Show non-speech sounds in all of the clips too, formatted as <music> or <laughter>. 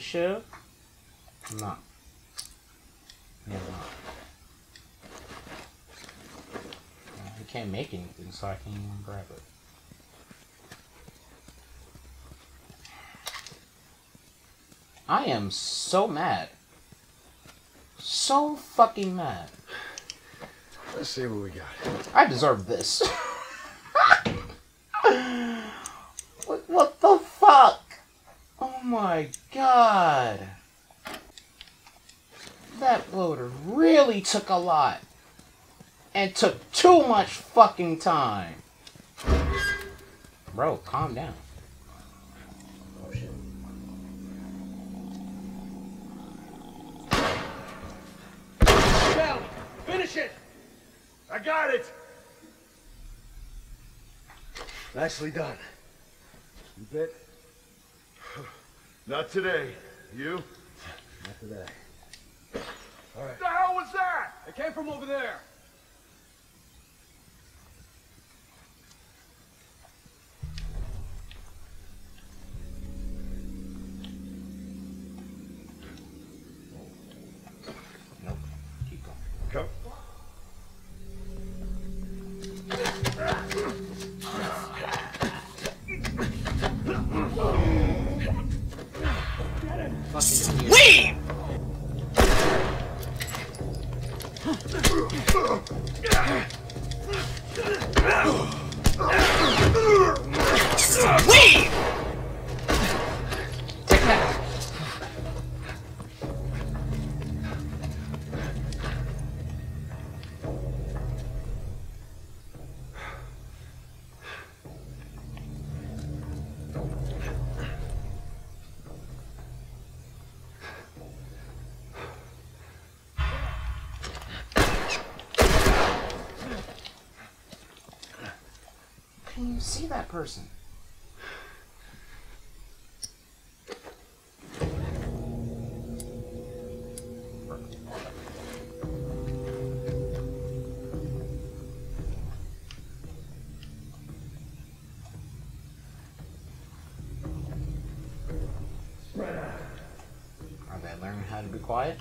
Want to make a? I'm not. Yeah, I'm not. Well, I can't make anything, so I can't even grab it. I am so mad. So fucking mad. Let's see what we got. I deserve this. <laughs> what, what the fuck? Oh my god. That bloater really took a lot. And took too much fucking time. Bro, calm down. Oh shit. Down! Finish it! I got it! Nicely done. You bit? Not today. You? Not today. All right. That? It came from over there. See that person? Are they learning how to be quiet?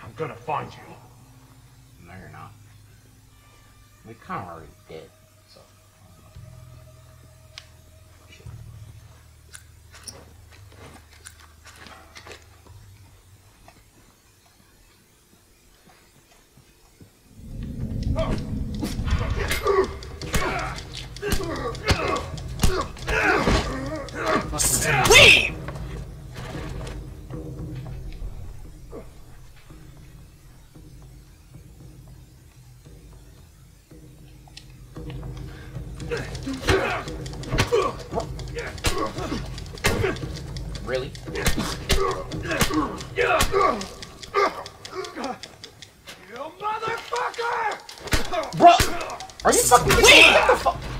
I'm gonna find you. We kind of already fucking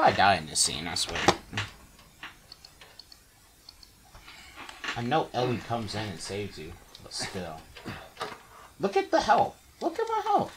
I die in this scene, I swear. I know Ellie comes in and saves you, but still. Look at the health. Look at my health.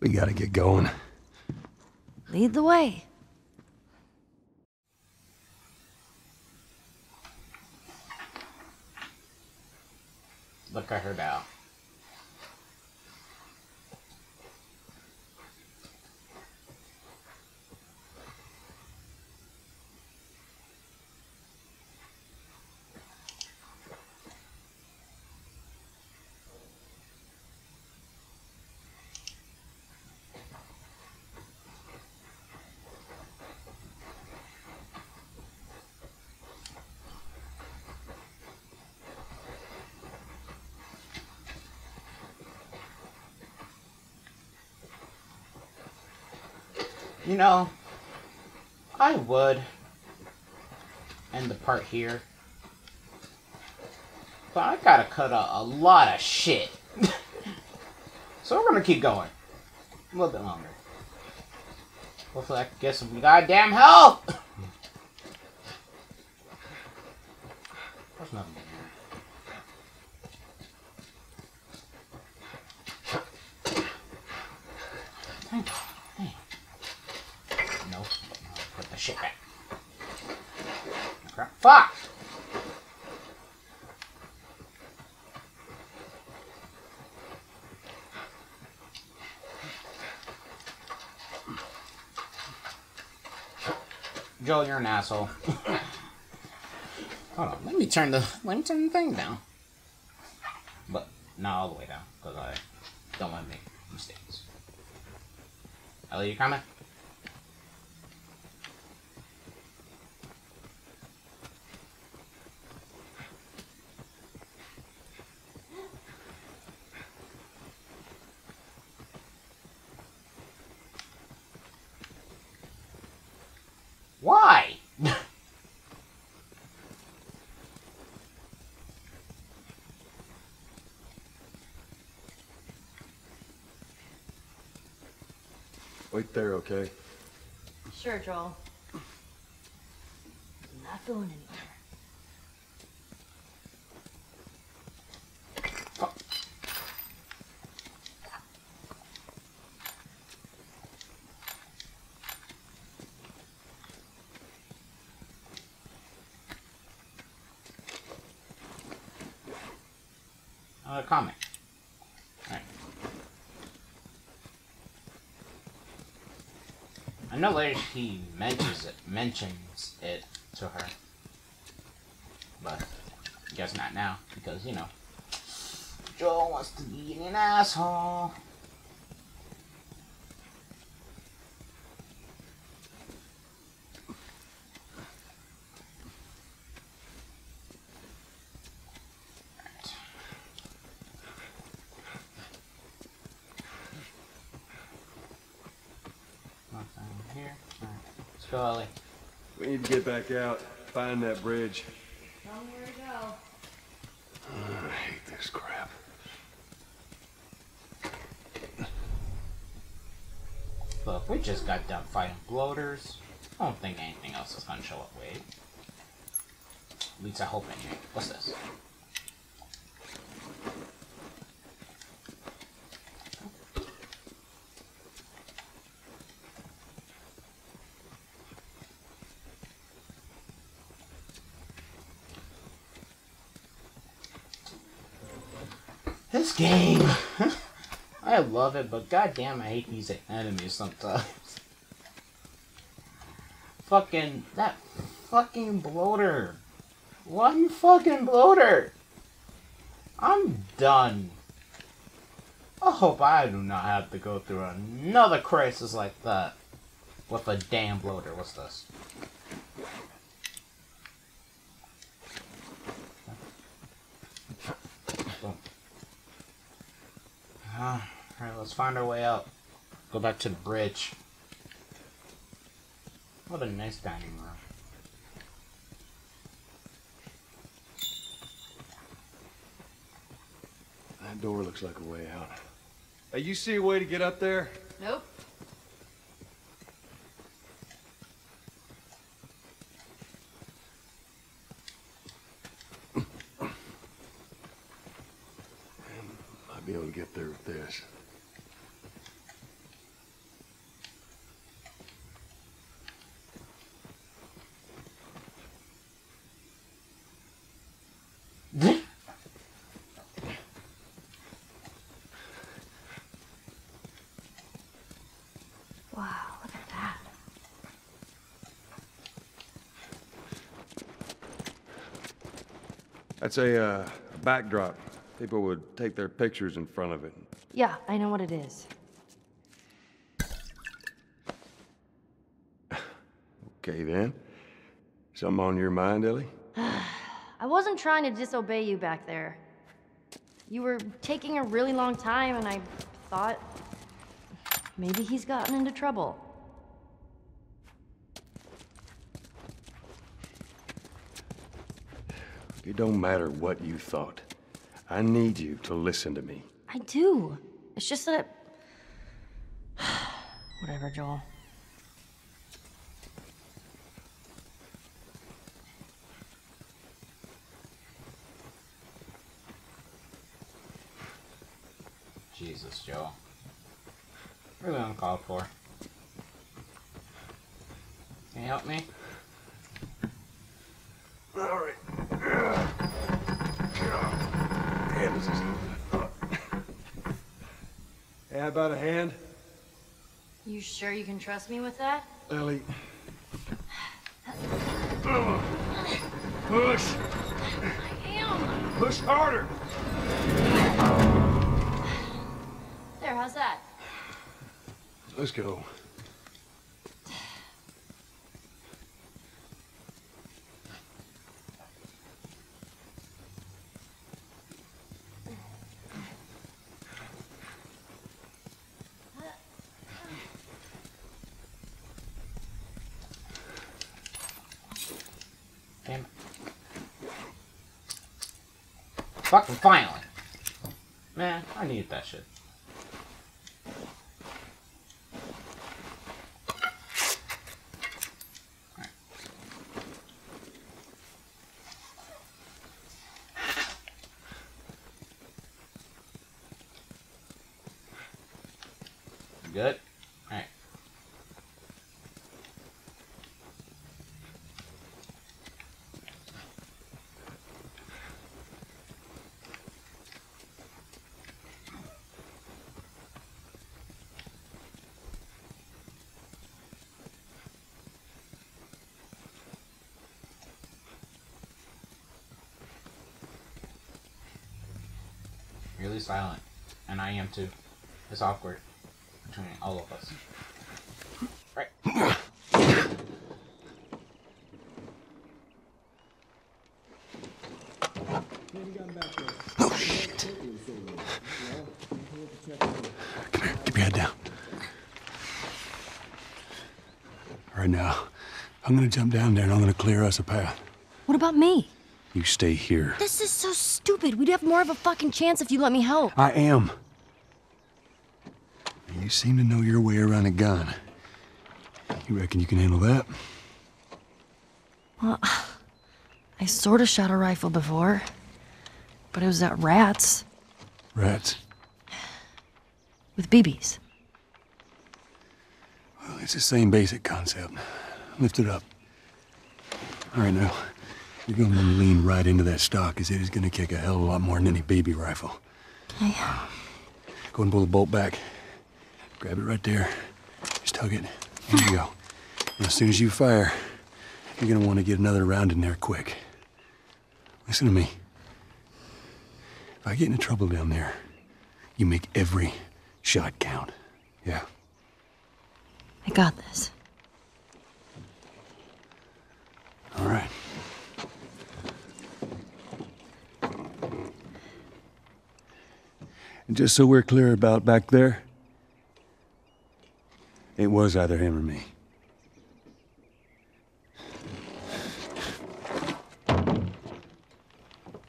We gotta get going. Lead the way. Look at her now. You know, I would end the part here. But I gotta cut a, a lot of shit. so we're gonna keep going. A little bit longer. Hopefully I can get some goddamn help! There's nothing in here. Thank God. Damn. No. No, Put the shit back. Crap. Fuck! Joe, you're an asshole. <laughs> Hold on, let me turn the let me turn the thing down. But not all the way down, because I don't want to make mistakes. Ellie, you coming? Wait there, okay? Sure, Joel. I'm not going anywhere. Uh, comment. I know later he mentions it mentions it to her. But guess not now, because you know. Joel wants to be an asshole. Alright. Nothing here. Alright. Let's go, Ellie. We need to get back out, find that bridge. Tell me where to go. I hate this crap. Look, we just got done fighting bloaters. I don't think anything else is gonna show up. Wait. At least I hope anyway. What's this? This game. <laughs> I love it, but goddamn, I hate these enemies sometimes. fucking that fucking bloater. One fucking bloater. I'm done. I hope I do not have to go through another crisis like that with a damn bloater. What's this? Uh, Alright, let's find our way out. Go back to the bridge. What a nice dining room. That door looks like a way out. Hey, you see a way to get up there? Nope. Be able to get there with this. Wow, look at that. That's a, uh, a backdrop. People would take their pictures in front of it. Yeah, I know what it is. <sighs> Okay, then. Something on your mind, Ellie? <sighs> I wasn't trying to disobey you back there. You were taking a really long time, and I thought maybe he's gotten into trouble. It don't matter what you thought. I need you to listen to me. I do. It's just that. <sighs> Whatever, Joel. Jesus, Joe. Really uncalled for. Can you help me? All right. Damn, this is... Hey, how about a hand? You sure you can trust me with that? Ellie. Push! I am. Push harder! There, how's that? Let's go. Damn it. Fucking finally. Man, I needed that shit. Alright. You Good? Alright. Really silent. And I am too. It's awkward between all of us. Right. Oh, shit. Come here, keep your head down. All right, now, I'm gonna jump down there and I'm gonna clear us a path. What about me? You stay here. This is so stupid. We'd have more of a fucking chance if you let me help. I am. You seem to know your way around a gun. You reckon you can handle that? Well, I sort of shot a rifle before, but it was at rats Rats. with BBs. Well, it's the same basic concept. Lift it up. All right, now. You're gonna want to lean right into that stock, as it is gonna kick a hell of a lot more than any baby rifle. Oh, okay. Uh, go and pull the bolt back. Grab it right there. Just tug it. There you go. <laughs> And as soon as you fire, you're gonna want to get another round in there quick. Listen to me. If I get into trouble down there, you make every shot count. Yeah. I got this. And just so we're clear about back there, it was either him or me.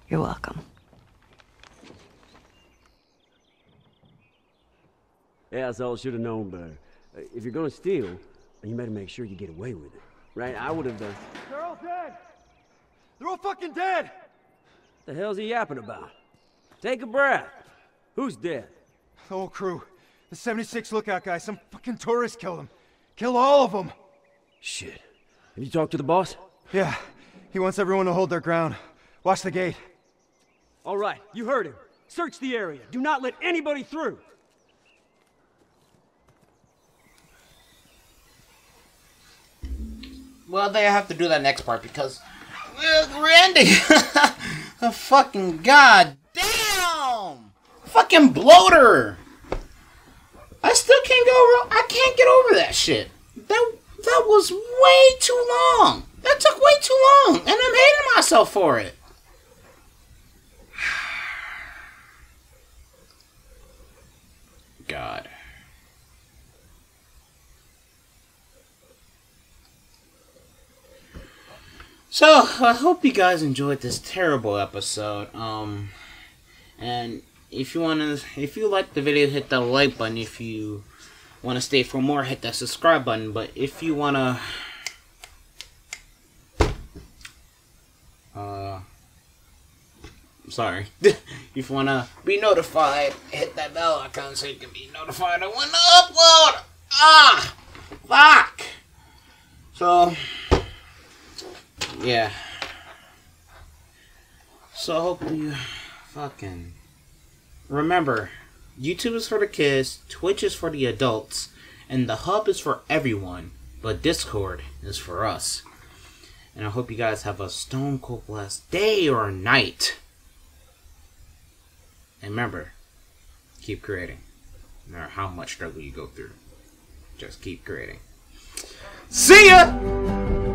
You're welcome. yeah Asshole should have known better. Uh, If you're gonna steal, you better make sure you get away with it. Right? I would have done. They're all dead! They're all fucking dead! What the hell's he yapping about? Take a breath. Who's dead? The whole crew. The 76 lookout guy, some fucking tourist killed him. Kill all of them! Shit. Have you talked to the boss? Yeah, he wants everyone to hold their ground. Watch the gate. All right, you heard him. Search the area. Do not let anybody through. Well, they have to do that next part because well, Randy, <laughs> a fucking god damn, fucking bloater. I still can't go. I can't get over that shit. That that was way too long. That took way too long, and I'm hating myself for it. <sighs> God. So I hope you guys enjoyed this terrible episode. Um, and if you want to, if you like the video, hit that like button. If you want to stay for more, hit that subscribe button. But if you want to, uh, I'm sorry. <laughs> if you want to be notified, hit that bell icon so you can be notified of when I upload. Ah, fuck. So yeah. So I hope you fucking remember YouTube is for the kids, Twitch is for the adults, and the hub is for everyone, but Discord is for us. And I hope you guys have a stone cold blessed day or night. And remember, keep creating. No matter how much struggle you go through. Just keep creating. See ya!